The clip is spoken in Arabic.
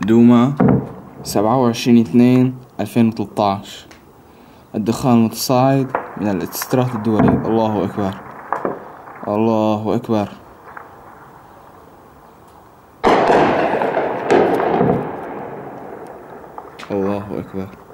دوما سبعة وعشرين اثنين ألفين وثلاثة الدخان المتصاعد من الاسترات الدولي. الله أكبر. الله أكبر. الله أكبر.